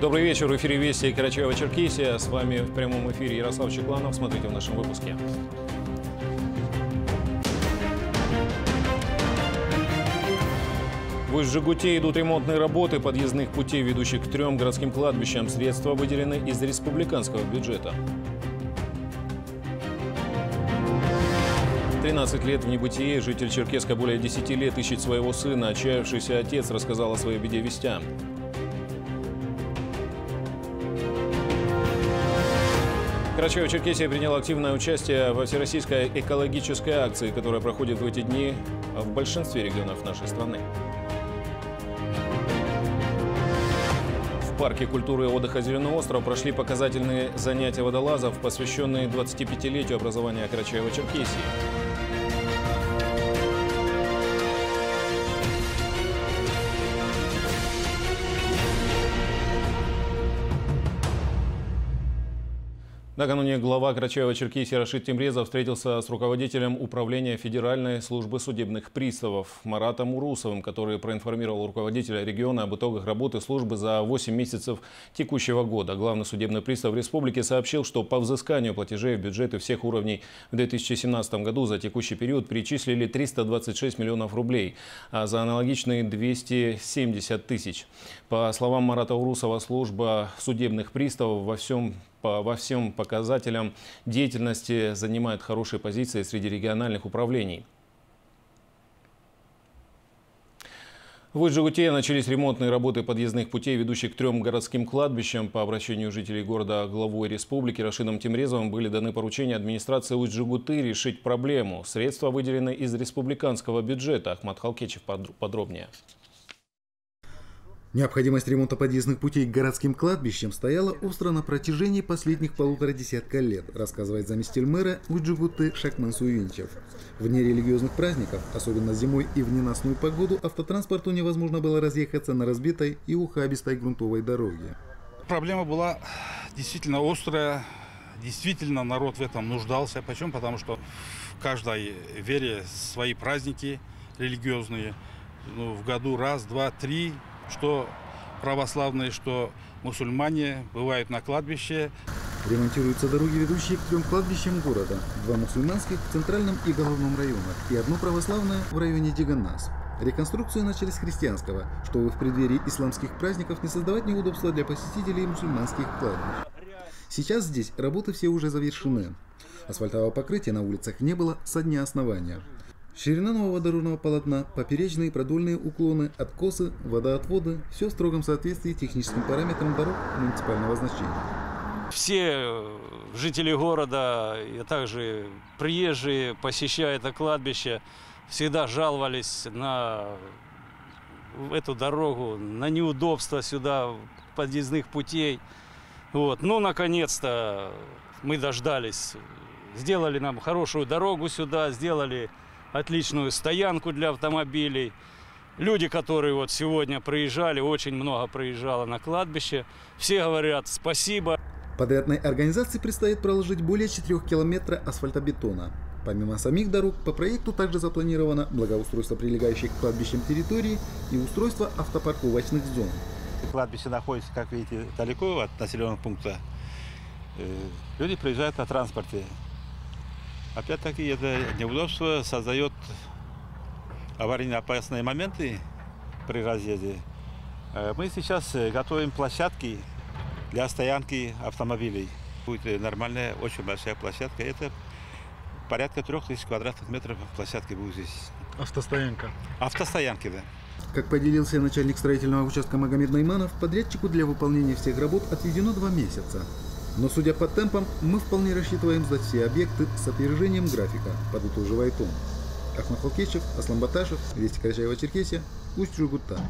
Добрый вечер. В эфире Вести Карачаева-Черкесия. С вами в прямом эфире Ярослав Чекланов. Смотрите в нашем выпуске. В Жигуте идут ремонтные работы подъездных путей, ведущих к трем городским кладбищам. Средства выделены из республиканского бюджета. 13 лет в небытие. Житель Черкеска более 10 лет ищет своего сына. Отчаявшийся отец рассказал о своей беде вестям. Карачаево-Черкесия приняла активное участие во всероссийской экологической акции, которая проходит в эти дни в большинстве регионов нашей страны. В парке культуры и отдыха «Зеленый остров» прошли показательные занятия водолазов, посвященные 25-летию образования Карачаева-Черкесии. Накануне глава Карачаева-Черкесии Рашид Тимрезов встретился с руководителем Управления Федеральной службы судебных приставов Маратом Урусовым, который проинформировал руководителя региона об итогах работы службы за 8 месяцев текущего года. Главный судебный пристав республики сообщил, что по взысканию платежей в бюджеты всех уровней в 2017 году за текущий период перечислили 326 миллионов рублей, а за аналогичные 270 тысяч. По словам Марата Урусова, служба судебных приставов во всем по, во всем показателям деятельности занимает хорошие позиции среди региональных управлений. В Иджигуте начались ремонтные работы подъездных путей, ведущих к трем городским кладбищам. По обращению жителей города главой республики Рашидом Тимрезовым были даны поручения администрации Уджигуты решить проблему. Средства выделены из республиканского бюджета. Ахмат Халкечев подробнее. Необходимость ремонта подъездных путей к городским кладбищам стояла остро на протяжении последних полутора десятка лет, рассказывает заместитель мэра Уджигуты Шакман Суевинчев. В дни религиозных праздников, особенно зимой и в ненастную погоду, автотранспорту невозможно было разъехаться на разбитой и ухабистой грунтовой дороге. Проблема была действительно острая, действительно народ в этом нуждался. Почему? Потому что в каждой вере свои праздники религиозные. Ну, в году раз, два, три что православные, что мусульмане бывают на кладбище. Ремонтируются дороги, ведущие к трем кладбищам города. Два мусульманских в центральном и головном районах и одно православное в районе Диганас. Реконструкцию начали с христианского, чтобы в преддверии исламских праздников не создавать неудобства для посетителей мусульманских кладбищ. Сейчас здесь работы все уже завершены. Асфальтового покрытия на улицах не было со дня основания. Ширина нового дорожного полотна, поперечные продольные уклоны, откосы, водоотводы – все в строгом соответствии техническим параметрам дорог муниципального значения. Все э, жители города, а также приезжие, посещая это кладбище, всегда жаловались на эту дорогу, на неудобства сюда, подъездных путей. Вот. Ну, наконец-то мы дождались, сделали нам хорошую дорогу сюда, сделали отличную стоянку для автомобилей. Люди, которые вот сегодня проезжали, очень много проезжало на кладбище, все говорят спасибо. Подрядной организации предстоит проложить более 4 километра асфальтобетона. Помимо самих дорог, по проекту также запланировано благоустройство прилегающих к кладбищам территории и устройство автопарковочных зон. Кладбище находится, как видите, далеко от населенного пункта. Э, люди приезжают на транспорте. Опять-таки это неудобство создает аварийно опасные моменты при разъезде. Э, мы сейчас э, готовим площадки для стоянки автомобилей. Будет э, нормальная, очень большая площадка. Это порядка трех тысяч квадратных метров площадки будет здесь. Автостоянка? Автостоянки, да. Как поделился начальник строительного участка Магомед Найманов, подрядчику для выполнения всех работ отведено два месяца. Но судя по темпам, мы вполне рассчитываем сдать все объекты с опережением графика, подытоживает он. Ахмад Халкечев, Аслан Баташев, Вести Карачаева-Черкесия, Усть-Жугута.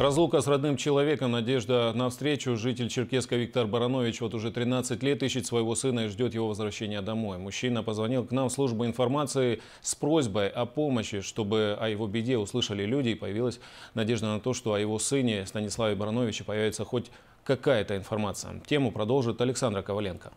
Разлука с родным человеком, надежда на встречу. Житель Черкеска Виктор Баранович вот уже 13 лет ищет своего сына и ждет его возвращения домой. Мужчина позвонил к нам в службу информации с просьбой о помощи, чтобы о его беде услышали люди и появилась надежда на то, что о его сыне Станиславе Барановиче появится хоть какая-то информация. Тему продолжит Александра Коваленко.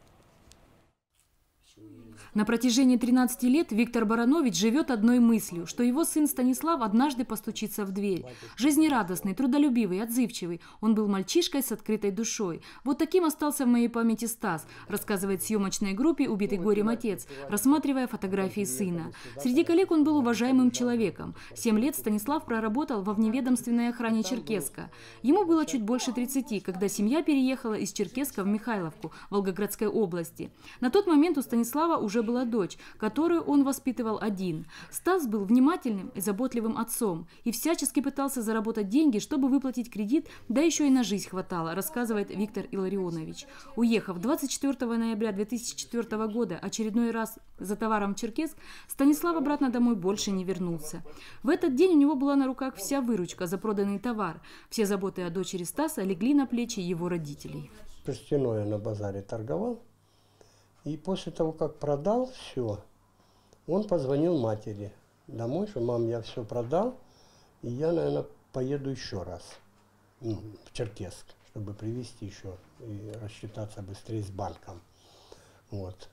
На протяжении 13 лет Виктор Баранович живет одной мыслью, что его сын Станислав однажды постучится в дверь. Жизнерадостный, трудолюбивый, отзывчивый. Он был мальчишкой с открытой душой. Вот таким остался в моей памяти Стас, рассказывает съемочной группе «Убитый горем отец», рассматривая фотографии сына. Среди коллег он был уважаемым человеком. Семь лет Станислав проработал во вневедомственной охране Черкеска. Ему было чуть больше 30, когда семья переехала из Черкеска в Михайловку, Волгоградской области. На тот момент у Станислава уже была дочь, которую он воспитывал один. Стас был внимательным и заботливым отцом и всячески пытался заработать деньги, чтобы выплатить кредит, да еще и на жизнь хватало, рассказывает Виктор Илларионович. Уехав 24 ноября 2004 года очередной раз за товаром в Черкесск, Станислав обратно домой больше не вернулся. В этот день у него была на руках вся выручка за проданный товар. Все заботы о дочери Стаса легли на плечи его родителей. Перстяной я на базаре торговал. И после того, как продал все, он позвонил матери домой, что мам, я все продал, и я, наверное, поеду еще раз ну, в Черкесск, чтобы привезти еще и рассчитаться быстрее с банком. Вот.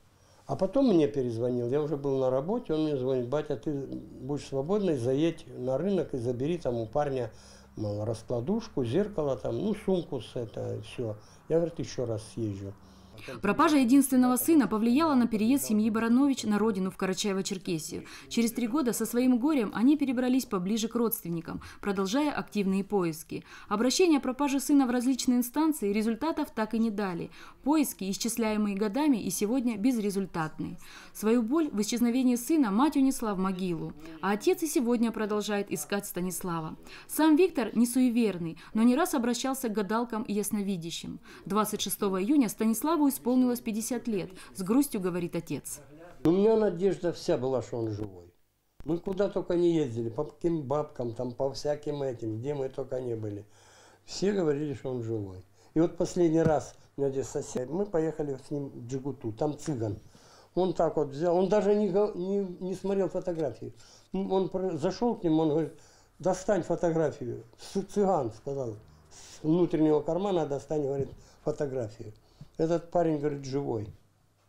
А потом мне перезвонил, я уже был на работе, он мне звонит, батя, ты будешь свободный, заедь на рынок и забери там у парня мол, раскладушку, зеркало, там, ну, сумку с это, все. Я, говорит, еще раз съезжу. Пропажа единственного сына повлияла на переезд семьи Баранович на родину в Карачаево-Черкесию. Через три года со своим горем они перебрались поближе к родственникам, продолжая активные поиски. Обращения о пропаже сына в различные инстанции результатов так и не дали. Поиски, исчисляемые годами, и сегодня безрезультатны. Свою боль в исчезновении сына мать унесла в могилу, а отец и сегодня продолжает искать Станислава. Сам Виктор не суеверный, но не раз обращался к гадалкам и ясновидящим. 26 июня Станиславу исполнилось 50 лет, с грустью говорит отец. У меня надежда вся была, что он живой. Мы куда только не ездили, по каким бабкам, там, по всяким этим, где мы только не были. Все говорили, что он живой. И вот последний раз у меня здесь сосед, мы поехали с ним в Джигуту, там цыган. Он так вот взял, он даже не, не, не смотрел фотографии. Он зашел к нему, он говорит, достань фотографию. Цыган сказал, с внутреннего кармана достань, говорит, фотографию. Этот парень, говорит, живой,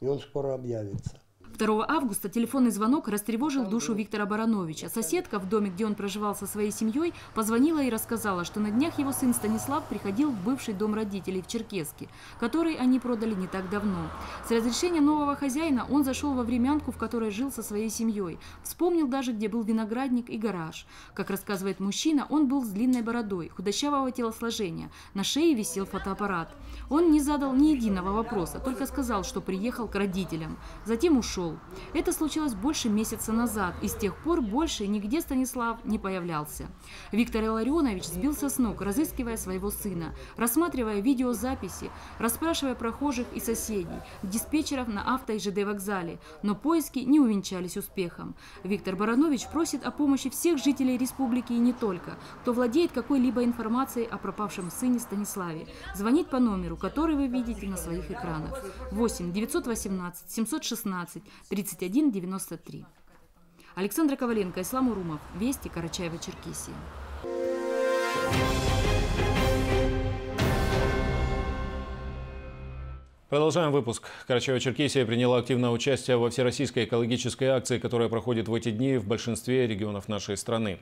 и он скоро объявится. 2 августа телефонный звонок растревожил душу Виктора Барановича. Соседка в доме, где он проживал со своей семьей, позвонила и рассказала, что на днях его сын Станислав приходил в бывший дом родителей в Черкеске, который они продали не так давно. С разрешения нового хозяина он зашел во времянку, в которой жил со своей семьей. Вспомнил даже, где был виноградник и гараж. Как рассказывает мужчина, он был с длинной бородой, худощавого телосложения. На шее висел фотоаппарат. Он не задал ни единого вопроса, только сказал, что приехал к родителям. Затем ушел ушел. Это случилось больше месяца назад, и с тех пор больше нигде Станислав не появлялся. Виктор Илларионович сбился с ног, разыскивая своего сына, рассматривая видеозаписи, расспрашивая прохожих и соседей, диспетчеров на авто и ЖД вокзале, но поиски не увенчались успехом. Виктор Баранович просит о помощи всех жителей республики и не только, кто владеет какой-либо информацией о пропавшем сыне Станиславе. Звонить по номеру, который вы видите на своих экранах. 8 918 716 3193. Александра Коваленко, Ислам Урумов. Вести Карачаева-Черкесия. Продолжаем выпуск. Карачаево-Черкесия приняла активное участие во всероссийской экологической акции, которая проходит в эти дни в большинстве регионов нашей страны.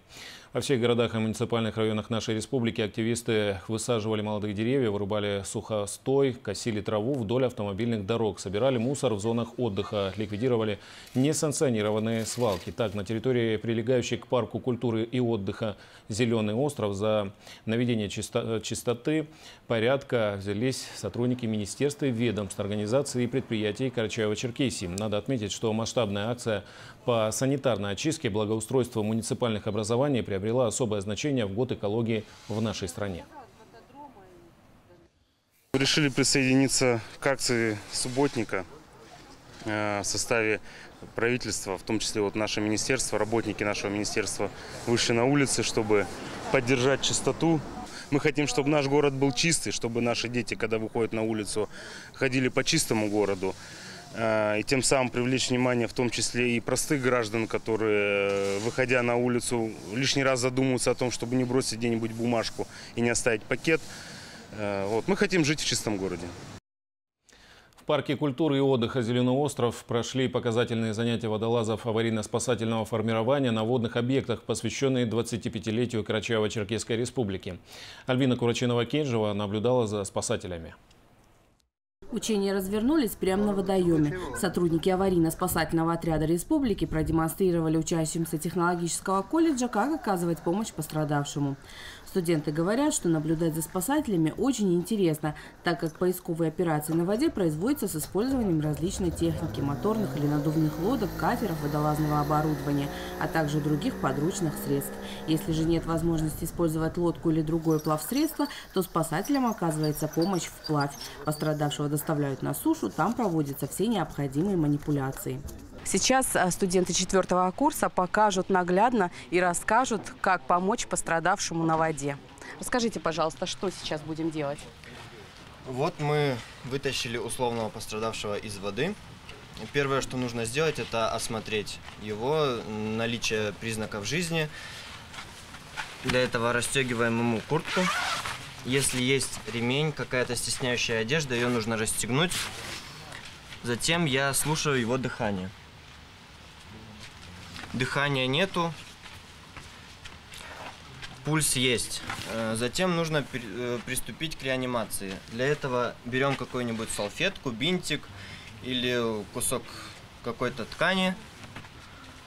Во всех городах и муниципальных районах нашей республики активисты высаживали молодые деревья, вырубали сухостой, косили траву вдоль автомобильных дорог, собирали мусор в зонах отдыха, ликвидировали несанкционированные свалки. Так, на территории, прилегающей к парку культуры и отдыха «Зеленый остров» за наведение чистоты, порядка взялись сотрудники министерства и организаций и предприятий Карачаева-Черкесии. Надо отметить, что масштабная акция по санитарной очистке и благоустройству муниципальных образований приобрела особое значение в год экологии в нашей стране. Решили присоединиться к акции субботника э, в составе правительства, в том числе вот наше министерство, работники нашего министерства вышли на улицы, чтобы поддержать чистоту. Мы хотим, чтобы наш город был чистый, чтобы наши дети, когда выходят на улицу, ходили по чистому городу. Э, и тем самым привлечь внимание в том числе и простых граждан, которые, э, выходя на улицу, лишний раз задумываются о том, чтобы не бросить где-нибудь бумажку и не оставить пакет. Э, вот. Мы хотим жить в чистом городе. Парке культуры и отдыха «Зеленый остров» прошли показательные занятия водолазов аварийно-спасательного формирования на водных объектах, посвященные 25-летию Карачаево-Черкесской республики. Альбина Курачинова-Кенжева наблюдала за спасателями. Учения развернулись прямо на водоеме. Сотрудники аварийно-спасательного отряда республики продемонстрировали учащимся технологического колледжа, как оказывать помощь пострадавшему. Студенты говорят, что наблюдать за спасателями очень интересно, так как поисковые операции на воде производятся с использованием различной техники – моторных или надувных лодок, катеров, водолазного оборудования, а также других подручных средств. Если же нет возможности использовать лодку или другое плавсредство, то спасателям оказывается помощь вплавь. Пострадавшего доставляют на сушу, там проводятся все необходимые манипуляции. Сейчас э, студенты четвертого курса покажут наглядно и расскажут, как помочь пострадавшему на воде. Расскажите, пожалуйста, что сейчас будем делать? Вот мы вытащили условного пострадавшего из воды. Первое, что нужно сделать, это осмотреть его, наличие признаков жизни. Для этого расстегиваем ему куртку. Если есть ремень, какая-то стесняющая одежда, ее нужно расстегнуть. Затем я слушаю его дыхание дыхания нету, пульс есть. Э, затем нужно э, приступить к реанимации. Для этого берем какую-нибудь салфетку, бинтик или кусок какой-то ткани,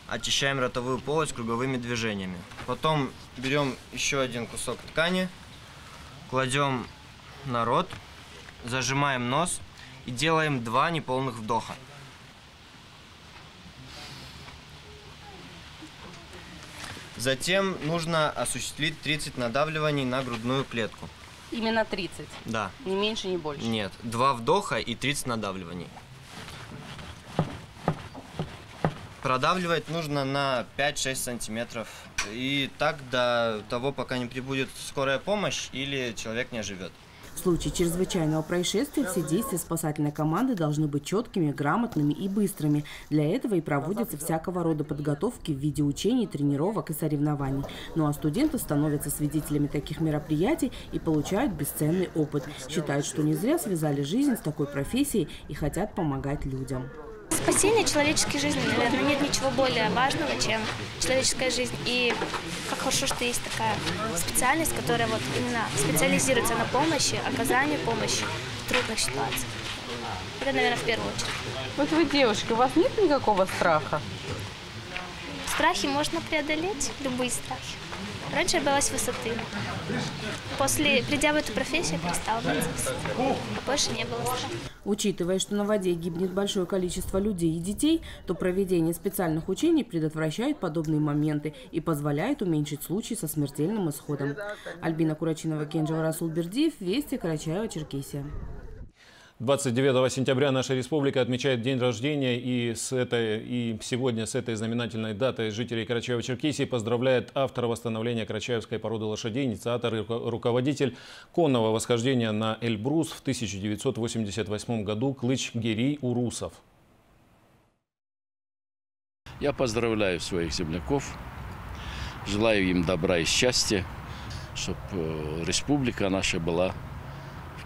очищаем ротовую полость круговыми движениями. Потом берем еще один кусок ткани, кладем на рот, зажимаем нос и делаем два неполных вдоха. Затем нужно осуществить 30 надавливаний на грудную клетку. Именно 30? Да. Не меньше, не больше? Нет. Два вдоха и 30 надавливаний. Продавливать нужно на 5-6 сантиметров. И так до того, пока не прибудет скорая помощь или человек не оживет. В случае чрезвычайного происшествия все действия спасательной команды должны быть четкими, грамотными и быстрыми. Для этого и проводятся всякого рода подготовки в виде учений, тренировок и соревнований. Ну а студенты становятся свидетелями таких мероприятий и получают бесценный опыт. Считают, что не зря связали жизнь с такой профессией и хотят помогать людям. Спасение человеческой жизни, наверное, нет ничего более важного, чем человеческая жизнь. И как хорошо, что есть такая специальность, которая вот именно специализируется на помощи, оказании помощи в трудных ситуациях. Это, наверное, в первую очередь. Вот вы девушка, у вас нет никакого страха? Страхи можно преодолеть, любые страхи. Раньше я боялась высоты. После, придя в эту профессию, я перестала бояться высоты. А больше не было страха. Учитывая, что на воде гибнет большое количество людей и детей, то проведение специальных учений предотвращает подобные моменты и позволяет уменьшить случаи со смертельным исходом. Альбина Курачинова, Кенджава Расул Бердиев, Вести, Карачаева, Черкесия. 29 сентября наша республика отмечает день рождения и, с этой, и сегодня с этой знаменательной датой жителей Карачаева-Черкесии поздравляет автор восстановления карачаевской породы лошадей, инициатор и руководитель конного восхождения на Эльбрус в 1988 году Клыч Герий Урусов. Я поздравляю своих земляков, желаю им добра и счастья, чтобы э, республика наша была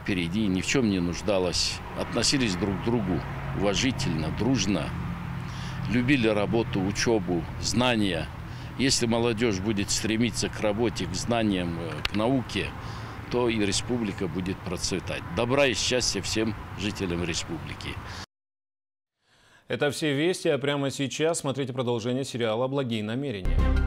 впереди, ни в чем не нуждалась. Относились друг к другу уважительно, дружно. Любили работу, учебу, знания. Если молодежь будет стремиться к работе, к знаниям, э, к науке, то и республика будет процветать. Добра и счастья всем жителям республики. Это все вести, а прямо сейчас смотрите продолжение сериала «Благие намерения».